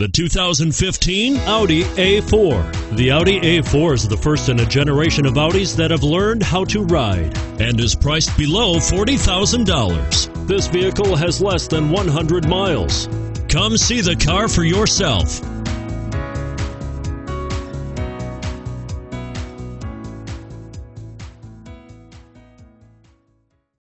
The 2015 Audi A4. The Audi A4 is the first in a generation of Audis that have learned how to ride and is priced below $40,000. This vehicle has less than 100 miles. Come see the car for yourself.